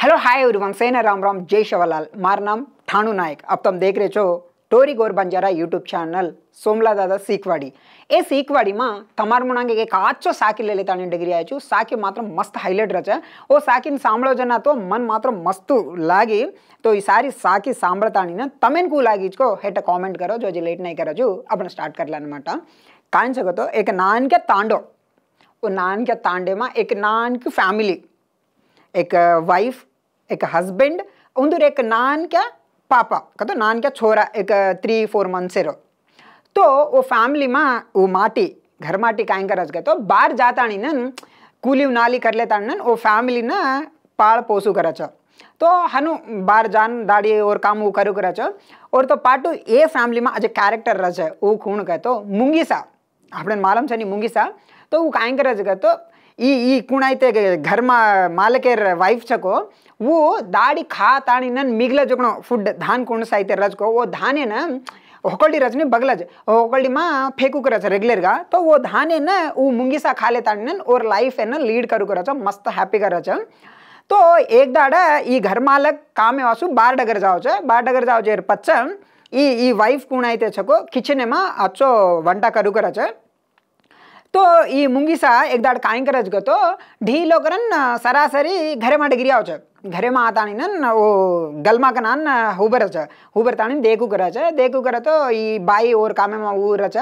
Hello hi everyone सेना राम राम जय शवलाल मार नाम ठाणु नायक. अब तो तुम देख रहे छो टोरी गोर बंजारा यूट्यूब चैनल सोमला दादा सीखवाड़ी ए सीखवाड़ी में, तमार मुणांग एक आचो साकी ले लेता डिग्री आए छू साकी मात्र मस्त हाईलाइट रचा। ओ साकी सांभ जना तो मन मत मस्त लागे। तो ये सारी साकी सांभता ना, तमें कू लगी को हेट कॉमेंट करो, जो अजी लेट नहीं करो जो अपने स्टार्ट कर लेना मैट सको तो एक नान के तांडो। वो नान के तांडे में, एक नान की फैमिली एक वाइफ एक हस्बैंड उंदर एक नान क्या पापा कतो नान क्या छोरा एक थ्री फोर मंथ से रो तो वो फैमिली में वो माटी घर माटी कांई करज गए तो बाहर जाता नहीं नन कूली नाली कर लेता नन वो फैमिली ना पाळ पोसू करच तो हनु बाहर जान दाड़ी और काम वो करू करच और तो पाटू ए फैमिली में आज कैरेक्टर रच वो खूण कहे तो मुंगीसा આપણે માલમ છે ની મુંગીસા તો હું કાંઈ કરે છે કે તો ಈ घर ಕುಣ ಐತೆ ಘರ್ಮ ಮಾಲಕೇರ್ वो दाड़ी खा ताणी नन मिगला जो फुड धान कुण साइते रज को वो धान है ना होकल्डी रज नहीं बगलज होकड़ी माँ फेंकू कर रेगुलर का तो वो धान है ना वो मुंगी सा खा लेता नन और लाइफ है ना लीड करू कर मस्त हैप्पी कर तो एक दाड़ा ये घर मालक काम है वासु बार डगर जाओ छे बार डगर जाओ छे पच्चम ई ई वाइफ कुण आते छको किचन में अच्छो वंटा करू कर छे तो ई मुंगी एक दाड़ काय करज गतो ढीलो करन सरासरी घरे में डिग्री होच घरे मा आतानी नन ओ गलमा का नान हुबर छ हुबर तानी देखु करा तो ई बाई और कामे मा ऊ रच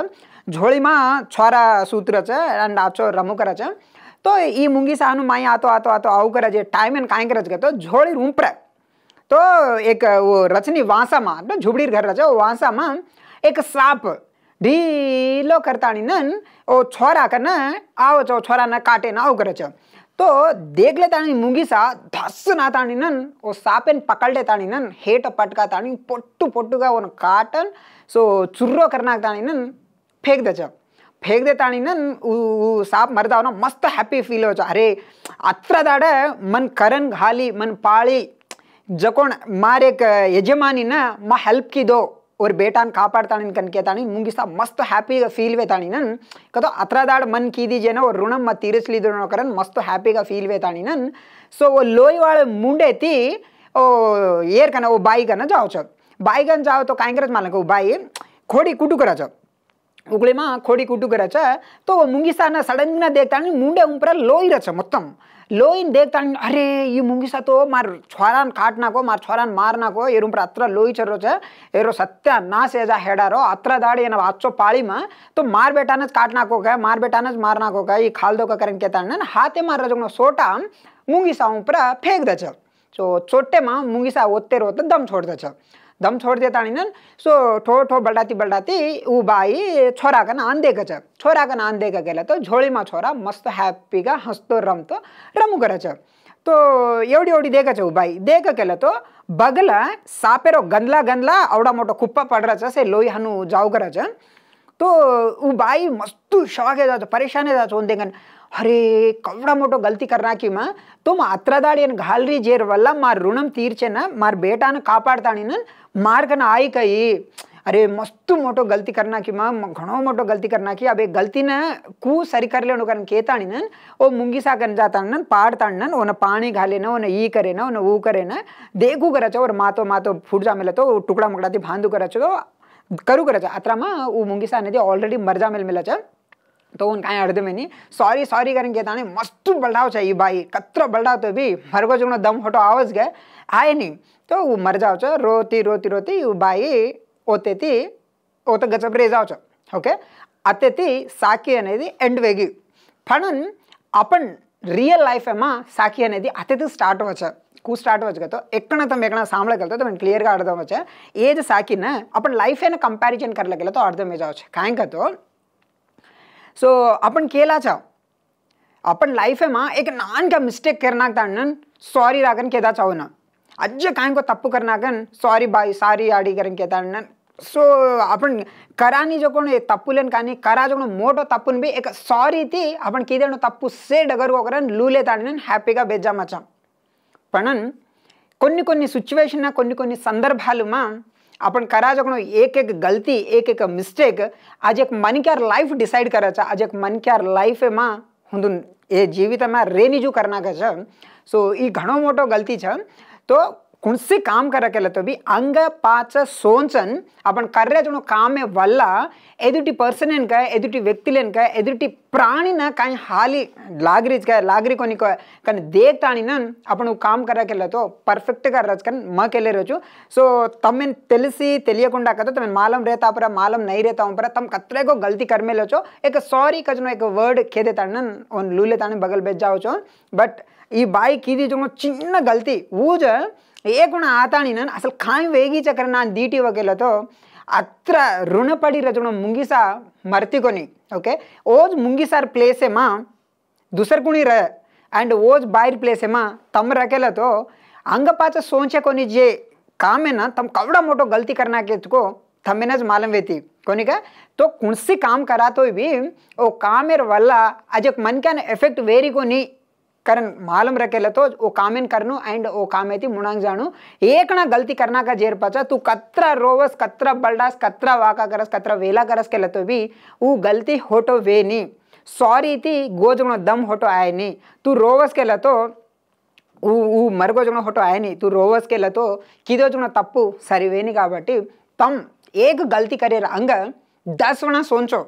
झोली मा छोरा सूत्र छ एंड आचो रमु करा तो ई मुंगी सा अनु माई आतो आतो आतो, आऊ करा टाइम एंड काय करज गतो झोली रूम तो एक वो रचनी वांसा मा तो झुबड़ी घर रच वांसा मा एक सांप ढिलो करता नन, ओ छोरा का न, आओ चो छोरा न काटे ना उगर चो। तो देख लेता मुंगी सा धस ना तानी नन, ओ सापेन पकड़ लेता नन, हेट पटका तानी पोट्टू पोट्टू का वो काटन, सो चुर्रो करना तानी नन, फेंक दे चो। फेंक देता नन ऊ साप मरदा ना, मस्त हैप्पी फील हो जा अरे, अत्रा दाड़े मन करन घाली, मन पाली जकोण मारे एक यजमानी ना, मैं हेल्प की दो। और बेटा कापड़ता कनता मुंगा मस्त हापी फीलवे ना कद अत्र मन कीजिए ना और ऋण मत मस्त हापी फील ना सो वो लोईवा मुंडे ओ एर कना वो बाई कना जाओ छो बाई कन जाओ तो कहीं कर मान बाई, खोड़ी कुटुक रहा उग्ले में खोड़ी कुटुक रहे तो मुंगिशा सडन देखता मुंडे उपरा लोई रहे मोतम लोईन देखता अरे ये मुंगिशा तो मार छोरा काटना को, मार छोरा मारना को, ये उपरा अत्र लोई चर रहे सत्य नाश एजा हेडारो अत्र दाड़ी ना अच्छो पाड़ी में तो मार बेटान काटना को कह मार बेटान मारना को कह ये खालदो का करण कहता हाथे मार रहा जो सोटा मुंगिशा उपरा फेंक दो चोटे में मुंगिशा ओत्ते रोते दम छोड़ दे दम छोड़ छोडिदिए तानिनन् सो ठो ठो बल्डाती बल्डाती ऊ बाई छोरा छोराको नान दिएको छ छोराको नान दिएको तो गेला झोली झोलीमा छोरा मस्त हैप्पी का ह्याप्पीगा हाँस्दो रम्तो रमु गरेछ तो एउटी एउटी दिएको छ ऊ बाई। दिएको गेला तो बगल सापेरो गंदला गंदला एउटा मोटा खुप्पा पड़ छ से लोही हानु जाउ गरेछ तो ऊ बाई मस्त मस्तु शौके जान्छ परेशानी जान्छ उनदेखि अरे, कवडा मोटो गलती करना की माँ? तुम अत्रदाड़ी घालरी जेर वल्ल मार ऋणम तीर्चे न मार बेटा ने कापाड़ताणी न मार कन आई कई अरे, मस्त मोटो गलती करना की माँ? घणो मोटो गलती करना की अब गलती ने कू सरी कर लेनो करन केताणी न ओ मुंगी सा कन जाता न पाड़ताण न ओने पानी घाले न ओने ई करे न ओने ऊ करे न देखू करे छ और मातो मातो फूट जा मिले तो टुकड़ा मुकड़ा थी भांदू करे तो करू करे छ अत्रमा ऊ मुंगी सा ने ऑलरेडी मरजा मिल मिला छ तो उनका अर्ध में नहीं। सारी सारी कारण कहता नहीं मस्त बल्डाव चाहिए भाई। कतरा बल्डाव तो भी। हर को जो दम होटो आवाज़ गए। आए नहीं। तो वो मर जाओ छो रोती रोती रोती। भाई ओते थी। वो तो गजब रे जाओ ओके? आते थी साकी अने एंड वेगी। फणन अपन రియల్ లైఫ్ ఏమా సాకి అనేది అతిథి స్టార్ట్ అవ్వచ్చు కూ స్టార్ట్ అవ్వచ్చు కదా क्लियर का ఎక్కడ సాంబళగలుగుతా తమ క్లియర్గా అర్థం వచ్చా ఏది సాకిన అప్పుడు లైఫ్ అయినా కంపారిజన్ కర్లకెళ్ళతో అర్థం చేయవచ్చు కాయం కదో सो अपन केला चाव आपण लाईफ आहे मा, एक नानक मिस्टेक करना ताणन सॉरी रागन, केदा चाव ना। अज्ज कांको तप्पू करनाकन सॉरी बाई सारी आडी करन केदाणन सो आपण करानी जो कोण तप्पुलेन कानी, करा जो मोटो तप्पुन भी एक सॉरी ती आपण किदेणो तप्पू से डगर कोकरन लूले ताणन హ్యాపీగా బెజ్జామచ్చా పణన్ కొన్ని కొన్ని సిచ్యువేషన్ కొన్ని కొన్ని సందర్భాలు మా अपन करा शकणो एक एक गलती, एक एक मिस्टेक आज एक मन मनक्यार लाइफ डिसाइड करायचा. आज एक मनक्यार लाईफ मा हुंदुन એ जीवित में કરના કે करना सो એ ઘણો મોટો ગલતી છે તો कुछ काम करकेलो भी, अंग पाच सोचन, अपन कर काम वल्ल, एदुटी पर्सन एनक एदुटी व्यक्ति एनक कहीं हाली का लागरी को कहीं देखता ना अपन काम करकेलो तो पर्फेक्ट कर रच कहीं रोचु सो तमें तेसी तेलियकुंडा तमें मालम रहता पर, मालम नहीं रहता हूँ पर तम कतरे को गलती कर में एक सॉरी कचनो एक वर्ड खे देता ना उन लू बगल बेच जाओ बट ई बाई की जो चिन्ह गलती ऊज ಏಕುಣ ಆತಾಣಿ ನಾನು ಅಸಲು ಕಾಯಿ ವೇಗಿ ಚಕ್ರ ನಾನು ದೀಟಿ ಹೋಗಿಲ್ಲತೋ ಅತ್ರ ಋಣಪಡಿ ರಚುಣ ಮುಂಗಿಸ ಮರ್ತಿಕೊನಿ ಓಕೆ ಓಜ್ ಮುಂಗಿಸಾರ್ ಪ್ಲೇಸೆ ಮಾ ದುಸರ್ಗುಣಿ ರ ಆ್ಯಂಡ್ ಓಜ್ ಬಾಯಿರ್ ಪ್ಲೇಸೆ ಮಾ ತಮ್ಮ ರಕೆಲ ತೋ ಅಂಗಪಾಚ ಸೋಂಚೆ ಕೊನಿ ಜೆ ಕಾಮೇನ ತಮ್ಮ ಕವಡ ಮೋಟೋ ಗಲ್ತಿ ಕರ್ನಾ ಕೆತ್ಕೋ थमेनज मालूम वेती कोनी का तो कुणसी काम करा तो भी ओ कामेर वल्ला अज मन का एफेक्ट वेरी को नहीं कारण मालूम रखेला तो ओ कामेन करनु एंड ओ कामेती मुणांग जाणू एक ना गलती करना का जेर पाचा तू कत्रा रोवस कत्रा बलडास कत्रा वाका करस कत्रा वेला करस केला तो भी वो गलती होटो वे नहीं सॉरी थी गोजगणो दम होटो आए नहीं तू रोवस केला तो ऊ ऊ మరగోజున ఫోటో ఆయని తూ రోవస్ కేల तो కిదోజున తప్పు సరివేని కాబట్టి तम एक गलती करे अंग दस वणा सोचो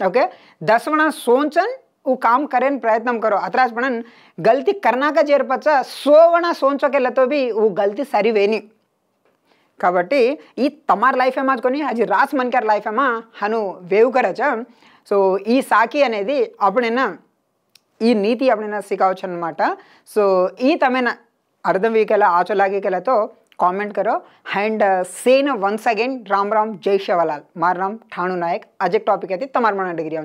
ओके दस वणा सोचन ఓ కామ్ కరేన్ ప్రయత్నం కరో करो పణన్ गलती करनाक చేరపచ్చ సోవణ సోంచోకెళ్ళతోబి ఓ गलती సరివేని కాబట్టి ఈ తమార్ లైఫ్ ఏమాచుకొని అది రాస్ మన్కర్ లైఫ్ ఏమా హను వేవుకరచ సో ఈ సాకి అనేది అప్పుడైనా ఈ నీతి అప్పుడైనా సికావచ్చు అనమాట సో ఈ తమైన అర్థం వీకెల ఆచలాగికెలతో కామెంట్ కరో అండ్ సేన వన్స్ అగైన్ రామ్ రామ్ జై శవలాల్ మార్ నామ్ ఠాణు నాయక్ అజెక్ టాపిక్ అయితే తమార్ మన డిగ్రీ